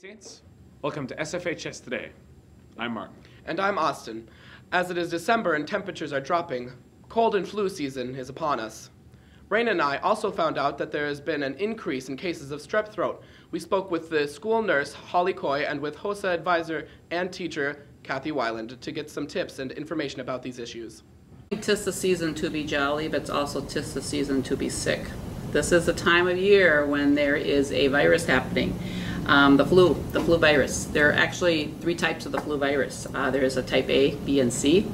Saints. Welcome to SFHS Today. I'm Martin. And I'm Austin. As it is December and temperatures are dropping, cold and flu season is upon us. Rain and I also found out that there has been an increase in cases of strep throat. We spoke with the school nurse, Holly Coy, and with HOSA advisor and teacher, Kathy Weiland, to get some tips and information about these issues. Tis the season to be jolly, but it's also tis the season to be sick. This is a time of year when there is a virus happening. Um, the flu, the flu virus. There are actually three types of the flu virus. Uh, there is a type A, B, and C.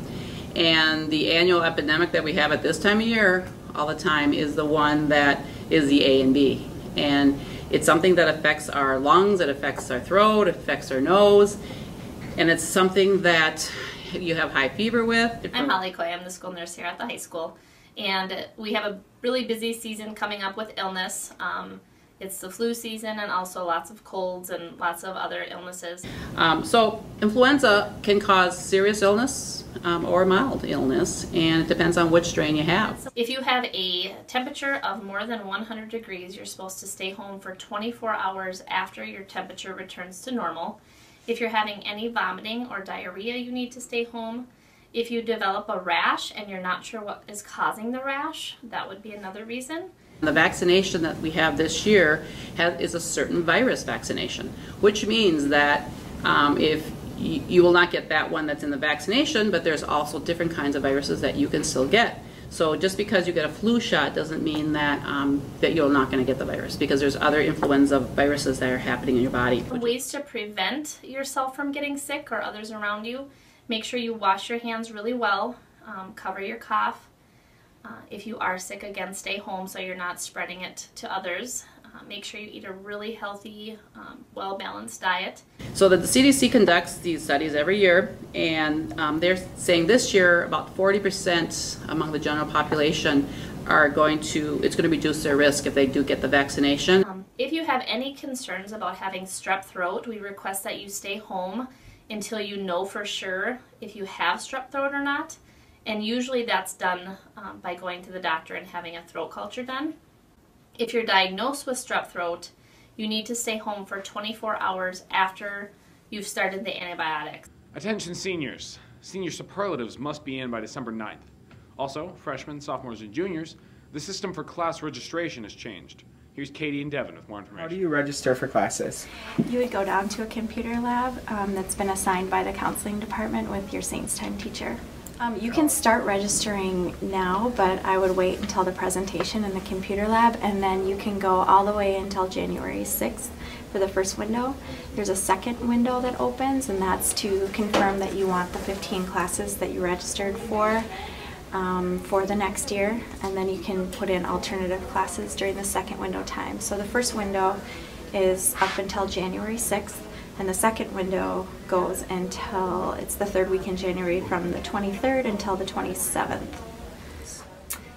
And the annual epidemic that we have at this time of year all the time is the one that is the A and B. And it's something that affects our lungs, it affects our throat, it affects our nose, and it's something that you have high fever with. I'm Holly Coy, I'm the school nurse here at the high school. And we have a really busy season coming up with illness. Um, it's the flu season and also lots of colds and lots of other illnesses. Um, so influenza can cause serious illness um, or mild illness and it depends on which strain you have. If you have a temperature of more than 100 degrees, you're supposed to stay home for 24 hours after your temperature returns to normal. If you're having any vomiting or diarrhea, you need to stay home. If you develop a rash and you're not sure what is causing the rash, that would be another reason. The vaccination that we have this year has, is a certain virus vaccination, which means that um, if you, you will not get that one that's in the vaccination, but there's also different kinds of viruses that you can still get. So just because you get a flu shot doesn't mean that um, that you're not going to get the virus because there's other influenza viruses that are happening in your body. Ways to prevent yourself from getting sick or others around you. Make sure you wash your hands really well. Um, cover your cough. Uh, if you are sick, again, stay home so you're not spreading it to others. Uh, make sure you eat a really healthy, um, well-balanced diet. So that the CDC conducts these studies every year, and um, they're saying this year about 40% among the general population are going to, it's going to reduce their risk if they do get the vaccination. Um, if you have any concerns about having strep throat, we request that you stay home until you know for sure if you have strep throat or not. And usually that's done um, by going to the doctor and having a throat culture done. If you're diagnosed with strep throat, you need to stay home for 24 hours after you've started the antibiotics. Attention seniors. Senior superlatives must be in by December 9th. Also, freshmen, sophomores, and juniors, the system for class registration has changed. Here's Katie and Devin with more information. How do you register for classes? You would go down to a computer lab um, that's been assigned by the counseling department with your Saints Time teacher. Um, you can start registering now, but I would wait until the presentation in the computer lab, and then you can go all the way until January 6th for the first window. There's a second window that opens, and that's to confirm that you want the 15 classes that you registered for um, for the next year, and then you can put in alternative classes during the second window time. So the first window is up until January 6th, and the second window goes until it's the third week in January from the 23rd until the 27th.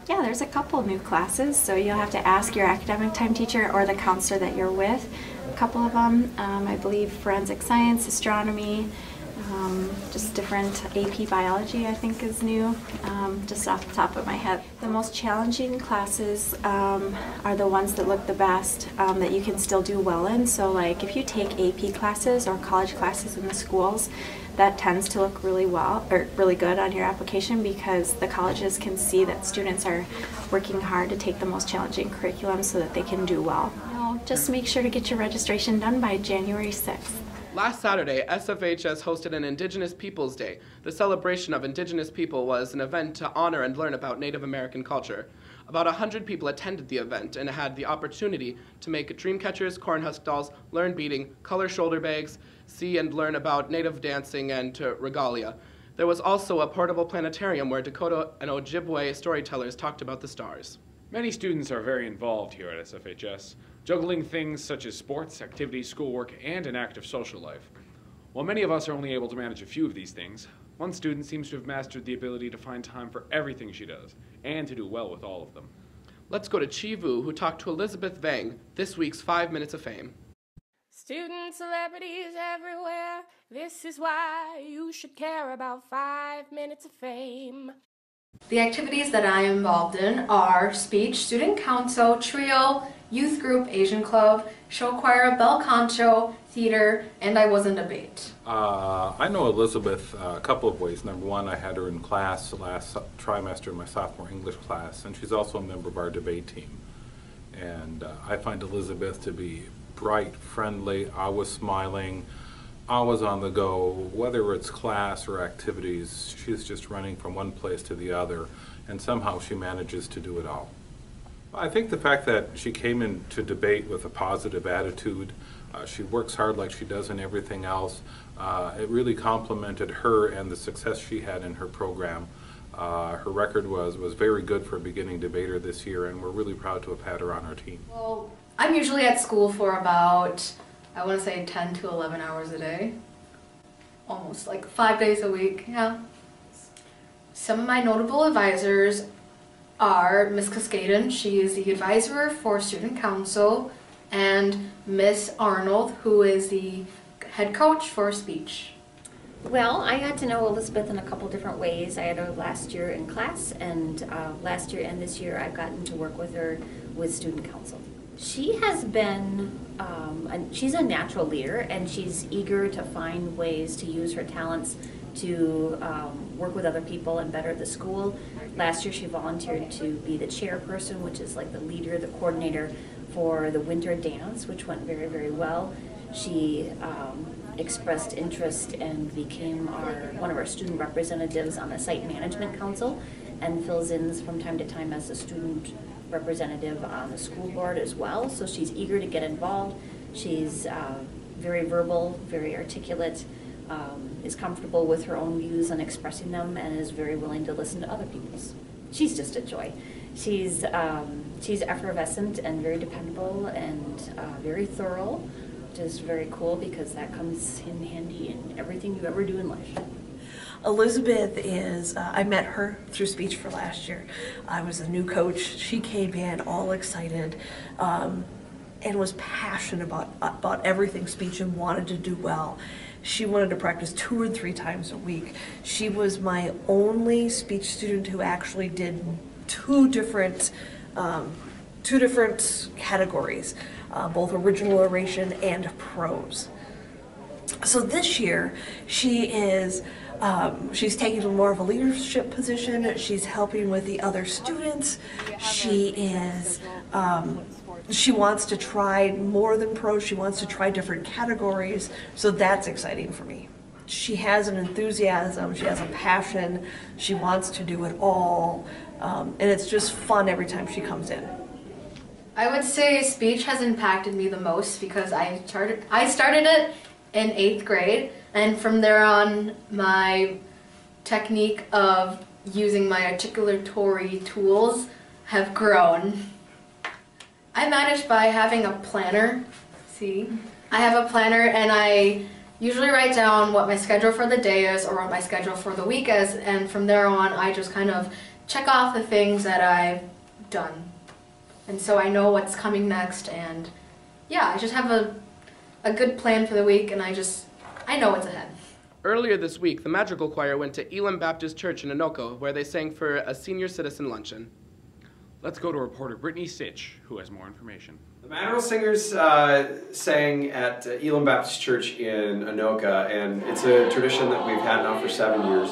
Yeah, there's a couple new classes, so you'll have to ask your academic time teacher or the counselor that you're with. A couple of them, um, I believe forensic science, astronomy, um, just different AP biology I think is new, um, just off the top of my head. The most challenging classes um, are the ones that look the best, um, that you can still do well in. So like if you take AP classes or college classes in the schools, that tends to look really well or really good on your application because the colleges can see that students are working hard to take the most challenging curriculum so that they can do well. Just make sure to get your registration done by January 6th. Last Saturday, SFHS hosted an Indigenous Peoples Day. The celebration of Indigenous people was an event to honor and learn about Native American culture. About 100 people attended the event and had the opportunity to make dream catchers, cornhusk dolls, learn beading, color shoulder bags, see and learn about Native dancing and regalia. There was also a portable planetarium where Dakota and Ojibwe storytellers talked about the stars. Many students are very involved here at SFHS juggling things such as sports, activities, schoolwork, and an active social life. While many of us are only able to manage a few of these things, one student seems to have mastered the ability to find time for everything she does, and to do well with all of them. Let's go to Chi Vu, who talked to Elizabeth Vang, this week's Five Minutes of Fame. Student celebrities everywhere, this is why you should care about Five Minutes of Fame. The activities that I am involved in are speech, student council, trio, youth group, Asian club, show choir, bel canto, theater, and I was in debate. Uh, I know Elizabeth uh, a couple of ways. Number one, I had her in class last trimester in my sophomore English class, and she's also a member of our debate team. And uh, I find Elizabeth to be bright, friendly, always smiling, always on the go, whether it's class or activities, she's just running from one place to the other, and somehow she manages to do it all. I think the fact that she came into debate with a positive attitude, uh, she works hard like she does in everything else, uh, it really complemented her and the success she had in her program. Uh, her record was, was very good for a beginning debater this year, and we're really proud to have had her on our team. Well, I'm usually at school for about I want to say 10 to 11 hours a day. Almost like five days a week, yeah. Some of my notable advisors are Miss Cascaden, she is the advisor for student council, and Miss Arnold, who is the head coach for speech. Well, I got to know Elizabeth in a couple different ways. I had her last year in class, and uh, last year and this year I've gotten to work with her with student council. She has been, um, a, she's a natural leader and she's eager to find ways to use her talents to um, work with other people and better the school. Last year she volunteered to be the chairperson, which is like the leader, the coordinator for the winter dance, which went very, very well. She um, expressed interest and became our one of our student representatives on the site management council and fills in from time to time as a student representative on the school board as well, so she's eager to get involved. She's uh, very verbal, very articulate, um, is comfortable with her own views and expressing them, and is very willing to listen to other people's. She's just a joy. She's um, she's effervescent and very dependable and uh, very thorough, which is very cool because that comes in handy in everything you ever do in life. Elizabeth is, uh, I met her through Speech for last year. I was a new coach. She came in all excited um, and was passionate about, about everything speech and wanted to do well. She wanted to practice two or three times a week. She was my only speech student who actually did two different, um, two different categories, uh, both original oration and prose. So this year, she is um, she's taking more of a leadership position. She's helping with the other students. She is, um, she wants to try more than prose. She wants to try different categories. So that's exciting for me. She has an enthusiasm. She has a passion. She wants to do it all. Um, and it's just fun every time she comes in. I would say speech has impacted me the most because I started I started it in eighth grade and from there on, my technique of using my articulatory tools have grown. I manage by having a planner. See, I have a planner and I usually write down what my schedule for the day is or what my schedule for the week is, and from there on, I just kind of check off the things that I've done. And so I know what's coming next, and yeah, I just have a, a good plan for the week, and I just I know what's ahead. Earlier this week, the Madrigal Choir went to Elim Baptist Church in Anoka, where they sang for a senior citizen luncheon. Let's go to reporter Brittany Sitch, who has more information. The Madrigal Singers uh, sang at uh, Elim Baptist Church in Anoka, and it's a tradition that we've had now for seven years.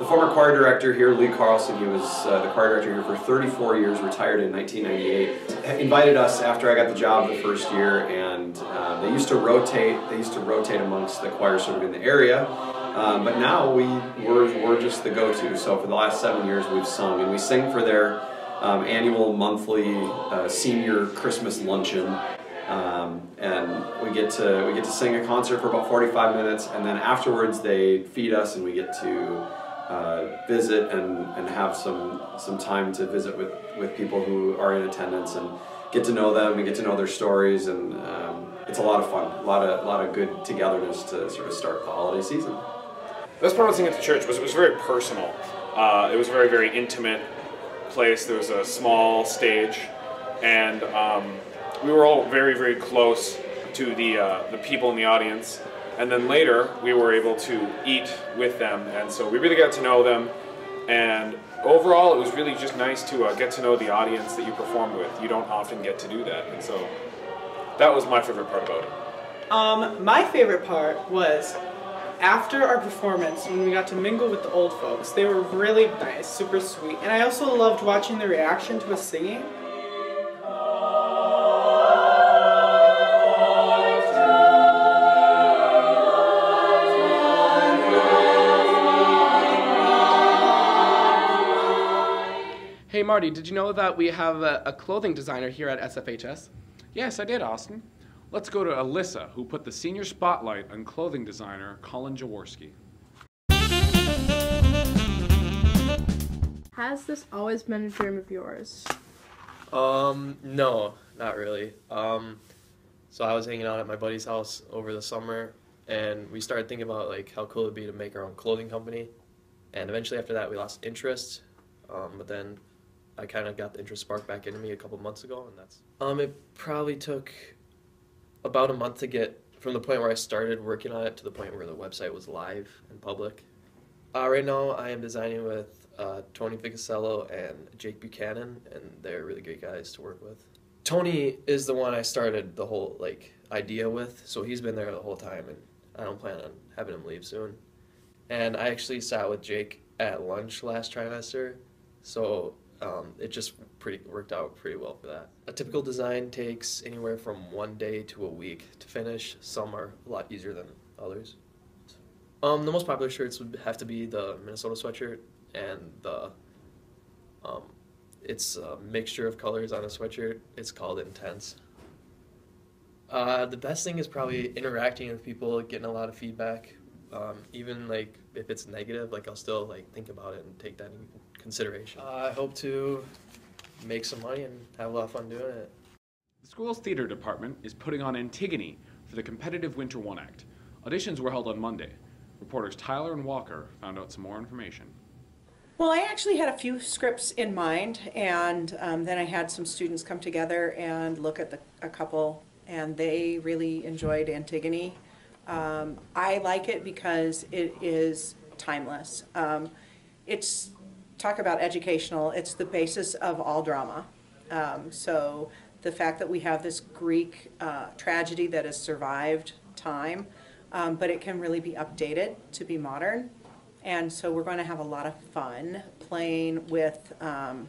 The former choir director here, Lee Carlson, he was uh, the choir director here for 34 years, retired in 1998, invited us after I got the job the first year, and uh, they used to rotate. They used to rotate amongst the choirs sort of in the area. Um, but now we we're, we're just the go-to. So for the last seven years, we've sung, and we sing for their um, annual monthly uh, senior Christmas luncheon. Um, and we get to we get to sing a concert for about 45 minutes, and then afterwards they feed us, and we get to uh, visit and, and have some some time to visit with, with people who are in attendance and get to know them and get to know their stories and um, it's a lot of fun, a lot of a lot of good togetherness to sort of start the holiday season. The best part of seeing at the church was it was very personal. Uh, it was very very intimate place. There was a small stage, and um, we were all very very close to the uh, the people in the audience and then later we were able to eat with them and so we really got to know them and overall it was really just nice to uh, get to know the audience that you performed with you don't often get to do that and so That was my favorite part about it. Um, my favorite part was after our performance when we got to mingle with the old folks. They were really nice, super sweet, and I also loved watching the reaction to us singing. Hey Marty, did you know that we have a, a clothing designer here at SFHS? Yes, I did, Austin. Let's go to Alyssa, who put the senior spotlight on clothing designer Collin Jaworski. Has this always been a dream of yours? Um, no, not really. Um, so I was hanging out at my buddy's house over the summer, and we started thinking about like how cool it'd be to make our own clothing company. And eventually, after that, we lost interest. Um, but then I kind of got the interest sparked back into me a couple months ago, and that's. Um, it probably took about a month to get from the point where I started working on it to the point where the website was live and public. Uh, right now, I am designing with uh, Tony Ficasello and Jake Buchanan, and they're really great guys to work with. Tony is the one I started the whole like idea with, so he's been there the whole time, and I don't plan on having him leave soon. And I actually sat with Jake at lunch last trimester, so um, it just pretty worked out pretty well for that. A typical design takes anywhere from one day to a week to finish. Some are a lot easier than others. Um, the most popular shirts would have to be the Minnesota sweatshirt and the. Um, it's a mixture of colors on a sweatshirt. It's called Intense. Uh, the best thing is probably interacting with people, getting a lot of feedback. Um, even like if it's negative, like I'll still like think about it and take that into consideration. Uh, I hope to make some money and have a lot of fun doing it. The school's theater department is putting on Antigone for the competitive Winter One Act. Auditions were held on Monday. Reporters Tyler and Walker found out some more information. Well, I actually had a few scripts in mind, and um, then I had some students come together and look at the, a couple, and they really enjoyed Antigone. Um, I like it because it is timeless. Um, it's talk about educational. It's the basis of all drama. Um, so the fact that we have this Greek uh, tragedy that has survived time, um, but it can really be updated to be modern. And so we're going to have a lot of fun playing with um,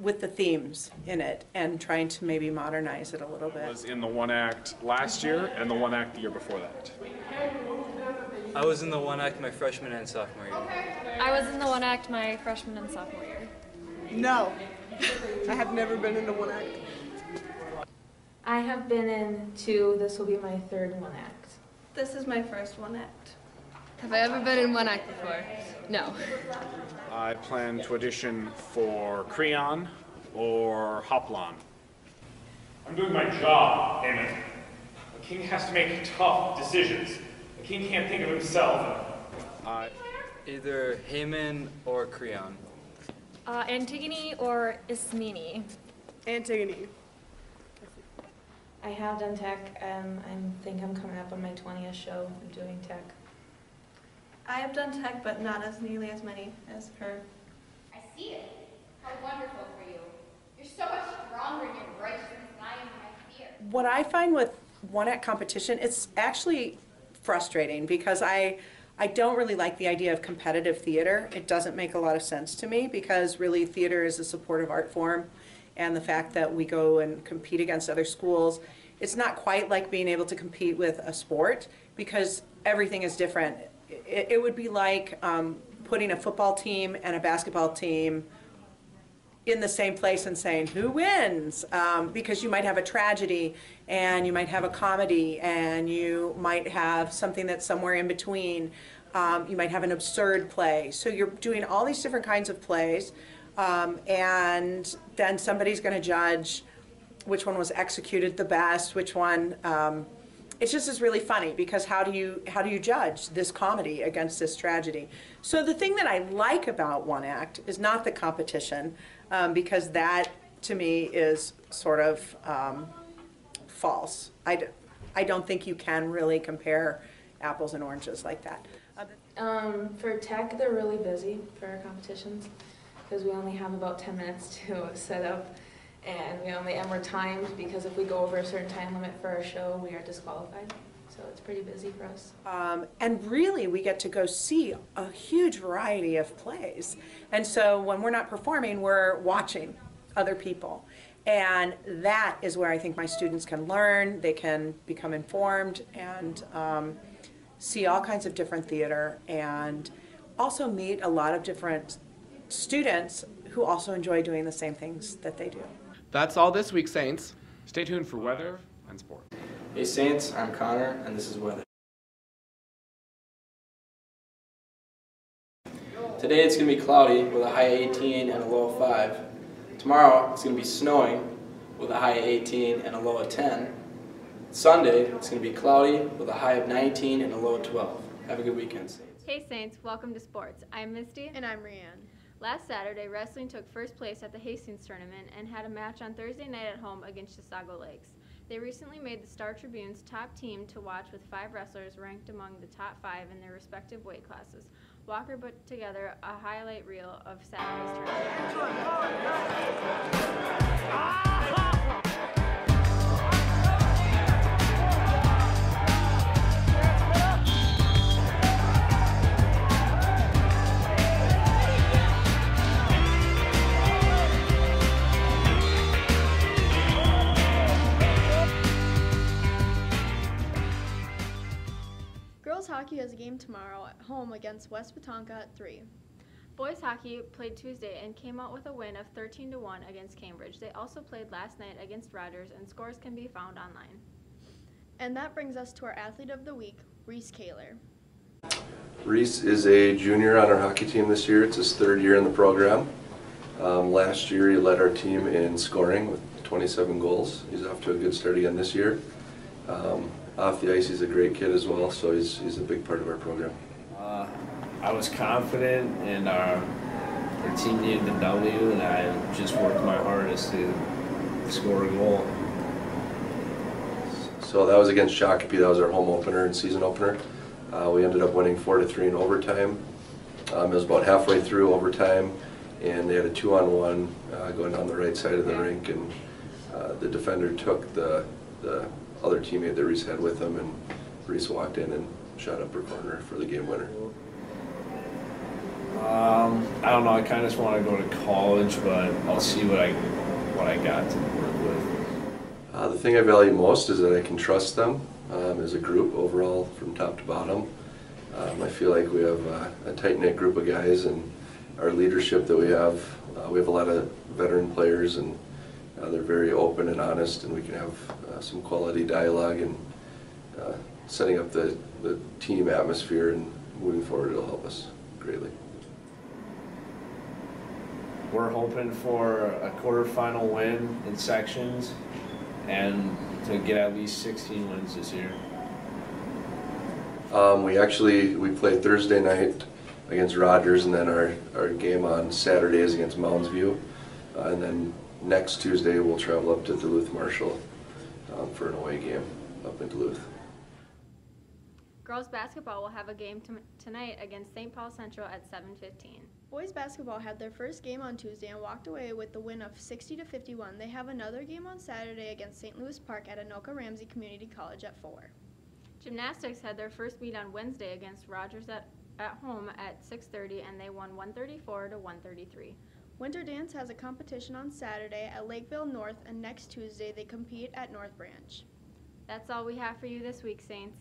with the themes in it and trying to maybe modernize it a little bit. It Was in the one act last year and the one act the year before that. I was in the one act my freshman and sophomore year. I was in the one act my freshman and sophomore year. No, I have never been in a one act. I have been in two. This will be my third one act. This is my first one act. Have I ever been in one act before? No. I plan to audition for Creon or Hoplon. I'm doing my job, Emmett. A king has to make tough decisions. A king can't think of himself. Uh, either Haemon or Creon. Uh, Antigone or Ismene? Antigone. I have done tech, and I think I'm coming up on my 20th show of doing tech. I have done tech, but not as nearly as many as her. I see it. How wonderful for you. You're so much stronger in your righteousness than I am in my fear. What I find with one act competition, it's actually frustrating because I I don't really like the idea of competitive theater. It doesn't make a lot of sense to me because really theater is a supportive art form and the fact that we go and compete against other schools, it's not quite like being able to compete with a sport because everything is different. It, it would be like um, putting a football team and a basketball team in the same place and saying who wins? Um, because you might have a tragedy and you might have a comedy and you might have something that's somewhere in between. Um, you might have an absurd play. So you're doing all these different kinds of plays um, and then somebody's going to judge which one was executed the best which one um, it's just is really funny because how do you how do you judge this comedy against this tragedy? So the thing that i like about one act is not the competition um, because that to me is sort of um, false. I, d- I don't think you can really compare apples and oranges like that. Um, for tech, they're really busy for our competitions because we only have about 10 minutes to set up. And we only, and we're timed because if we go over a certain time limit for our show, we are disqualified. So it's pretty busy for us. Um, and really, we get to go see a huge variety of plays. And so when we're not performing, we're watching other people. And that is where I think my students can learn, they can become informed, and um, see all kinds of different theater, and also meet a lot of different students who also enjoy doing the same things that they do. That's all this week, Saints. Stay tuned for weather and sports. Hey Saints, I'm Connor, and this is weather. Today it's going to be cloudy with a high of 18 and a low of 5. Tomorrow it's going to be snowing with a high of 18 and a low of 10. Sunday it's going to be cloudy with a high of 19 and a low of 12. Have a good weekend, Saints. Hey Saints, welcome to sports. I'm Misty. And I'm Rianne. Last Saturday, wrestling took first place at the Hastings tournament and had a match on Thursday night at home against Chisago Lakes. They recently made the Star Tribune's top team to watch with five wrestlers ranked among the top five in their respective weight classes. Walker put together a highlight reel of Saturday's Girls hockey has a game tomorrow at home against West Watonka at 3. Boys hockey played Tuesday and came out with a win of 13 to 1 against Cambridge. They also played last night against Rogers and scores can be found online. And that brings us to our athlete of the week, Reese Kaehler. Reese is a junior on our hockey team this year. It's his third year in the program. Um, last year he led our team in scoring with 27 goals. He's off to a good start again this year. Um, off the ice, he's a great kid as well, so he's, he's a big part of our program. Uh, I was confident and our, our team needed the W and I just worked my hardest to score a goal. So that was against Shakopee. That was our home opener and season opener. Uh, we ended up winning four to three in overtime. Um, it was about halfway through overtime, and they had a two-on-one uh, going down the right side of the rink, and uh, the defender took the the other teammate that Reese had with him, and Reese walked in and shot up her corner for the game winner. Um, I don't know. I kind of just want to go to college, but I'll see what I what I got to work with. Uh, the thing I value most is that I can trust them um, as a group overall from top to bottom. Um, I feel like we have uh, a tight-knit group of guys and our leadership that we have, uh, we have a lot of veteran players and uh, they're very open and honest and we can have uh, some quality dialogue and uh, setting up the, the team atmosphere and moving forward it'll help us greatly. We're hoping for a quarterfinal win in sections and to get at least 16 wins this year. Um, we actually, we play Thursday night against Rogers and then our, our game on Saturday is against Mounds View. Uh, and then next Tuesday we'll travel up to Duluth Marshall um, for an away game up in Duluth. Girls basketball will have a game t- tonight against St. Paul Central at 7:15. Boys basketball had their first game on Tuesday and walked away with the win of 60 to 51. They have another game on Saturday against St. Louis Park at Anoka Ramsey Community College at 4. Gymnastics had their first meet on Wednesday against Rogers at, at home at 6:30 and they won 134 to 133. Winter Dance has a competition on Saturday at Lakeville North and next Tuesday they compete at North Branch. That's all we have for you this week, Saints.